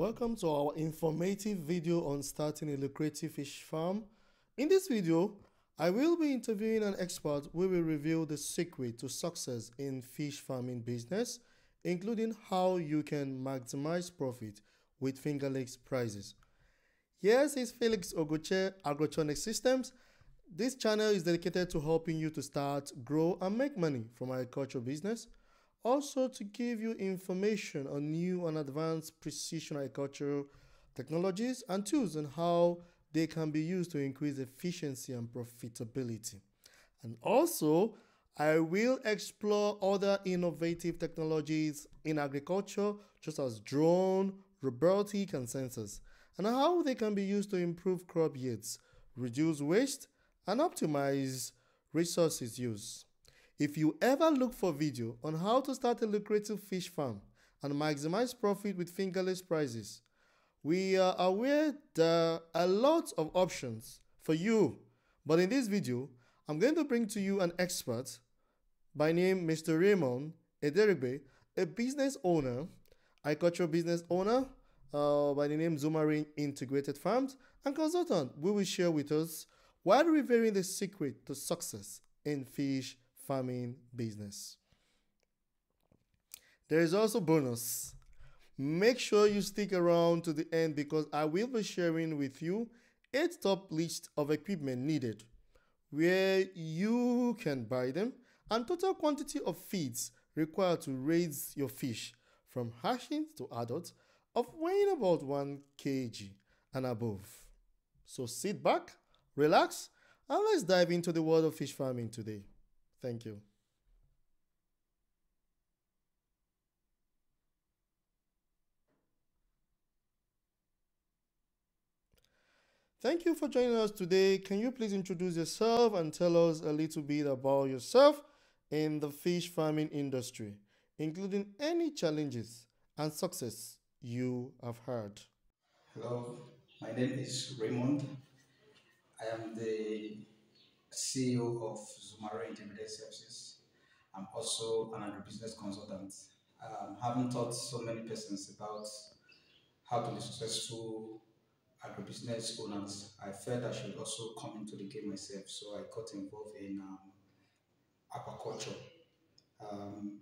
Welcome to our informative video on starting a lucrative fish farm. In this video, I will be interviewing an expert who will reveal the secret to success in fish farming business, including how you can maximize profit with Fingerling prices. Yes, it's Felix Oguche Agrotronic Systems. This channel is dedicated to helping you to start, grow, and make money from agriculture business also to give you information on new and advanced precision agricultural technologies and tools and how they can be used to increase efficiency and profitability. And also, I will explore other innovative technologies in agriculture, such as drone, robotic, and sensors, and how they can be used to improve crop yields, reduce waste, and optimize resources use. If you ever look for video on how to start a lucrative fish farm and maximize profit with fingerling prices, we are aware there are a lot of options for you. But in this video, I'm going to bring to you an expert by name Mr. Raymond Ederigbe, a business owner, agricultural business owner uh, by the name Zumarine Integrated Farms, and consultant We will share with us while revealing the secret to success in fish farming business. There is also bonus. Make sure you stick around to the end because I will be sharing with you eight top list of equipment needed where you can buy them and total quantity of feeds required to raise your fish from hatching to adults of weighing about 1 kg and above. So sit back, relax, and let's dive into the world of fish farming today. Thank you. Thank you for joining us today. Can you please introduce yourself and tell us a little bit about yourself in the fish farming industry, including any challenges and success you have had? Hello, my name is Raymond. I am the CEO of Zumaro Integrated Services. I'm also an agribusiness consultant. Um, having taught so many persons about how to be successful agribusiness owners, I felt I should also come into the game myself. So I got involved in um, aquaculture. Um,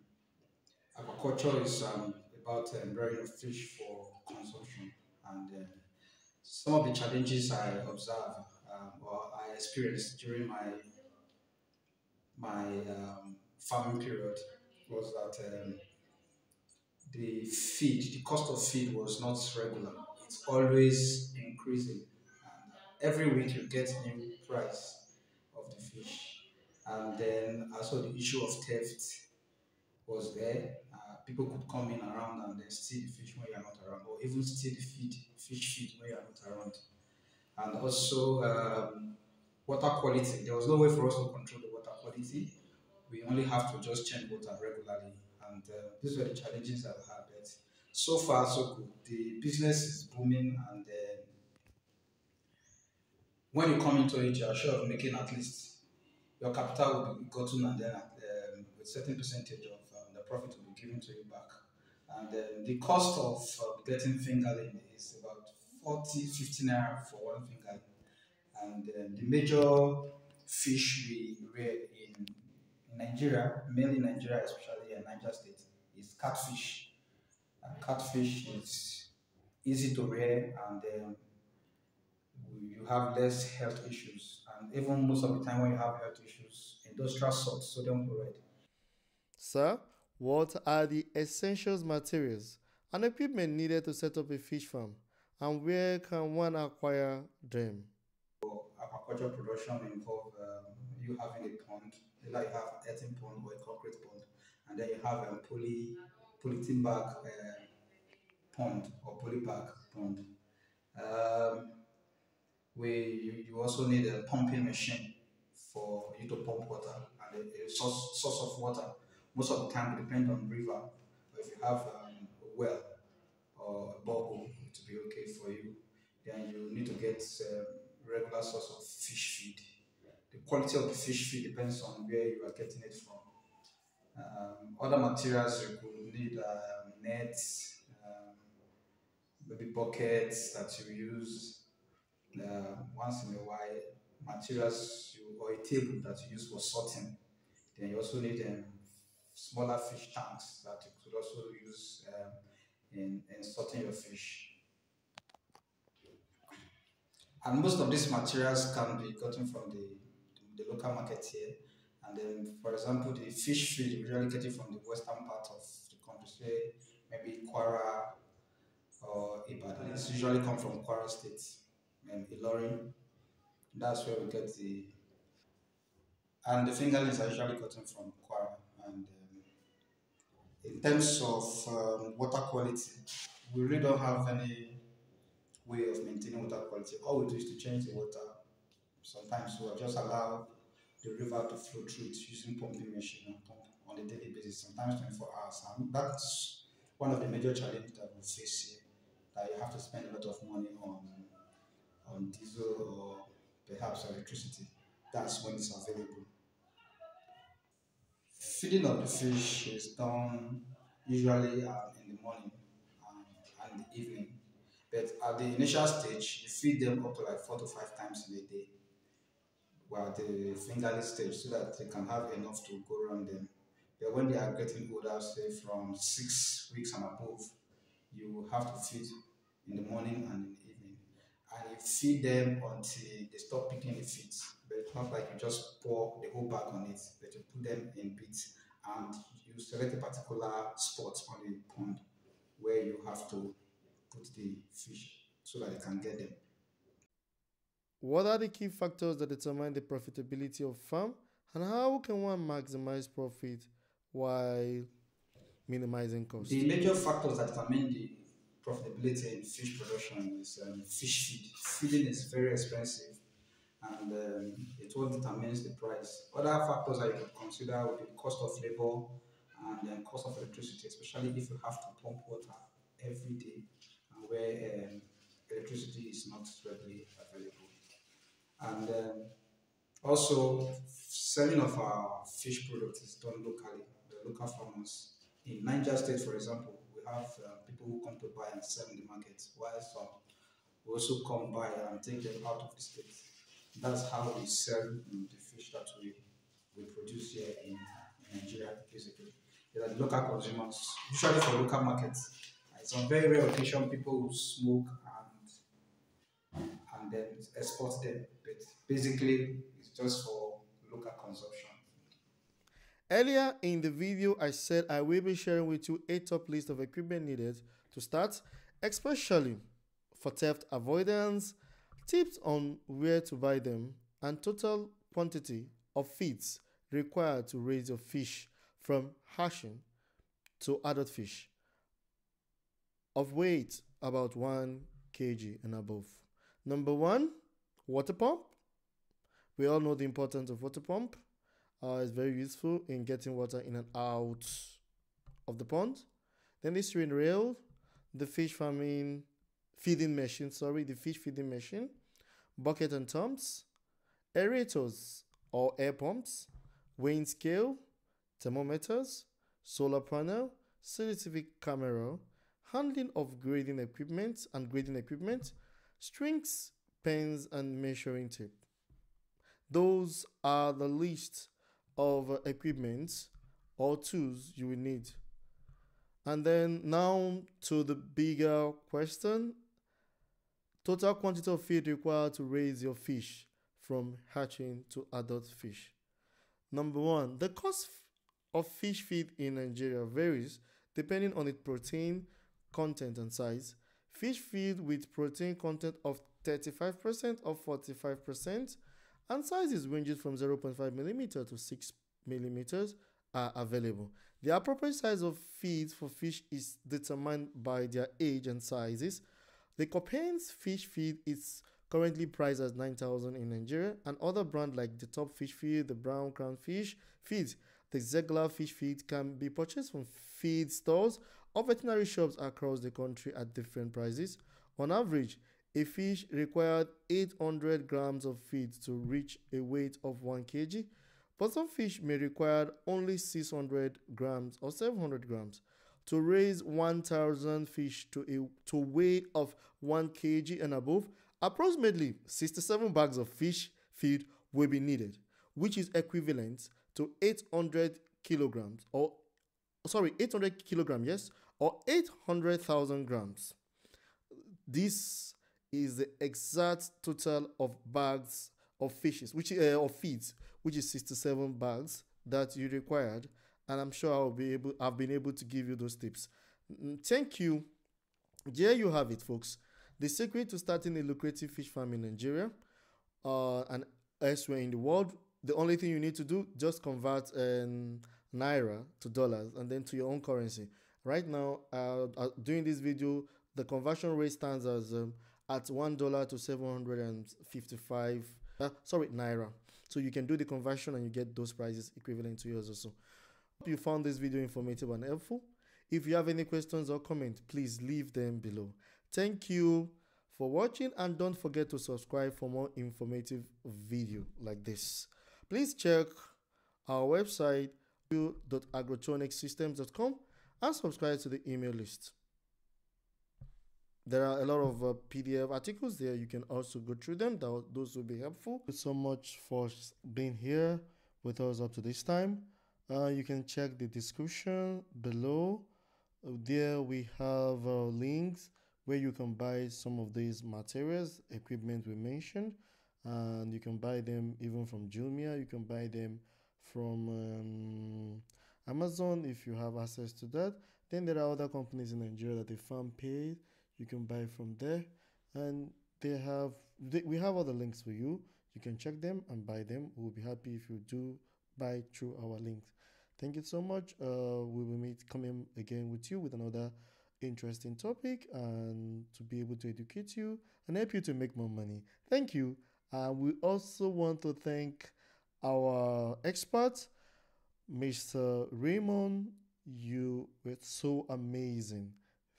aquaculture is um, about um, rearing fish for consumption. And uh, some of the challenges I observe um, experienced during my my um, farming period was that um, the feed, the cost of feed was not regular. It's always increasing. And every week you get new price of the fish. And then also the issue of theft was there. Uh, people could come in around and then steal the fish when you're not around, or even steal the feed, fish feed when you're not around and also um, water quality. There was no way for us to control the water quality. We only have to just change water regularly, and uh, these were the challenges I've had. But so far, so good. The business is booming, and uh, when you come into it, you're sure of making at least your capital will be gotten, and then um, with certain percentage of um, the profit will be given to you back. And um, the cost of uh, getting fingerling is about 40, 50 naira for one finger. And um, the major fish we rear in Nigeria, mainly Nigeria, especially in Niger State, is catfish. And catfish is easy to rear and um, you have less health issues. And even most of the time when you have health issues, industrial salt, sodium chloride. Sir, what are the essentials materials and equipment needed to set up a fish farm? and where can one acquire them? Aquaculture production involve um, you having a pond, either you have a earthen pond or a concrete pond, and then you have a poly polythene bag uh, pond or poly bag pond. Um, we you, you also need a pumping machine for you to pump water and a, a source source of water. Most of the time, we depend on river. But if you have um, a well or a borehole, to be okay for you, then you need to get um, regular source of fish feed. The quality of the fish feed depends on where you are getting it from. Um, other materials you could need um, nets, um, maybe buckets that you use uh, once in a while, materials you, or a table that you use for sorting. Then you also need um, smaller fish tanks that you could also use um, in, in sorting your fish. And most of these materials can be gotten from the, the local market here. And then, for example, the fish feed, we usually get it from the western part of the country, say maybe Kwara or Ibadan. It's usually come from Kwara State, um, Ilorin. That's where we get the, and the fingerlings are usually gotten from Kwara. And um, in terms of um, water quality, we really don't have any way of maintaining water quality. All we do is to change the water. Sometimes we'll just allow the river to flow through it using pumping machine and pump on a daily basis, sometimes 24 hours. And that's one of the major challenges that we face here, that you have to spend a lot of money on, on diesel or perhaps electricity. That's when it's available. Feeding of the fish is done usually uh, in the morning and, and the evening. But at the initial stage, you feed them up to like four to five times in a day. While the fingerling stage, so that they can have enough to go around them. But when they are getting older, say from six weeks and above, you have to feed in the morning and in the evening. And you feed them until they stop picking the feet. But it's not like you just pour the whole bag on it, but you put them in bits and you select a particular spot on the pond where you have to put the fish so that you can get them. What are the key factors that determine the profitability of farm and how can one maximize profit while minimizing costs? The major factors that determine the profitability in fish production is um, fish feed. Feeding is very expensive and um, it all determines the price. Other factors that you can consider would be cost of labor and then cost of electricity, especially if you have to pump water every day where um, electricity is not readily available. And um, also, selling of our fish products is done locally, the local farmers. In Niger State, for example, we have uh, people who come to buy and sell in the market, while some will also come by and take them out of the state. That's how we sell um, the fish that we, we produce here in, Nigeria, basically. The local consumers, usually for local markets. It's on very rare occasion people who smoke and and then export them. But basically, it's just for local consumption. Earlier in the video, I said I will be sharing with you a top list of equipment needed to start, especially for theft avoidance, tips on where to buy them, and total quantity of feeds required to raise your fish from hatching to adult fish of weight about 1 kg and above. Number one, water pump. We all know the importance of water pump. Uh, it's very useful in getting water in and out of the pond. Then the string rail, the fish farming feeding machine, sorry, the fish feeding machine, bucket and toms, aerators or air pumps, weighing scale, thermometers, solar panel, CCTV camera, handling of grading equipment and grading equipment, strings, pens, and measuring tape. Those are the list of equipment or tools you will need. And then now to the bigger question total quantity of feed required to raise your fish from hatching to adult fish. Number one, the cost of fish feed in Nigeria varies depending on its protein content and size. Fish feed with protein content of 35% or 45% and sizes ranging from 0.5 millimeter to 6 millimeters are available. The appropriate size of feed for fish is determined by their age and sizes. The Coppens fish feed is currently priced as 9000 in Nigeria and other brands like the Top Fish Feed, the Brown Crown Fish Feed, the Zegler Fish Feed can be purchased from feed stores or veterinary shops across the country at different prices. On average, a fish required 800 grams of feed to reach a weight of 1 kg, but some fish may require only 600 grams or 700 grams. to raise 1000 fish to a to weight of 1 kg and above approximately 67 bags of fish feed will be needed which is equivalent to 800 kilograms or sorry 800 kilogram yes or 800,000 grams. This is the exact total of bags of fishes which uh, of feeds which is 67 bags that you required and i'm sure i'll be able i've been able to give you those tips. Mm, thank you. There you have it folks. The secret to starting a lucrative fish farm in nigeria uh, and elsewhere in the world the only thing you need to do just convert um, naira to dollars and then to your own currency right now uh, uh, doing this video the conversion rate stands as um, at one dollar to 755 uh, sorry naira. So you can do the conversion and you get those prices equivalent to yours also. Hope you found this video informative and helpful. If you have any questions or comment please leave them below. Thank you for watching and don't forget to subscribe for more informative video like this. Please check our website www.agrotronicsystems.com and subscribe to the email list. There are a lot of uh, pdf articles there. You can also go through them. That, those will be helpful. Thank you so much for being here with us up to this time. Uh, you can check the description below. Uh, there we have uh, links where you can buy some of these materials equipment we mentioned. And you can buy them even from jumia. You can buy them from um, amazon if you have access to that. Then there are other companies in nigeria that they farm paid. You can buy from there. And they have they, we have other links for you. You can check them and buy them. We'll be happy if you do buy through our links. Thank you so much. Uh we will meet coming again with you with another interesting topic and to be able to educate you and help you to make more money. Thank you. Uh, we also want to thank our expert mr raymond you were so amazing.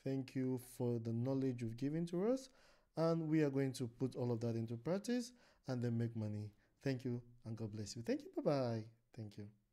Thank you for the knowledge you've given to us and we are going to put all of that into practice and then make money. Thank you and god bless you. Thank you. Bye bye thank you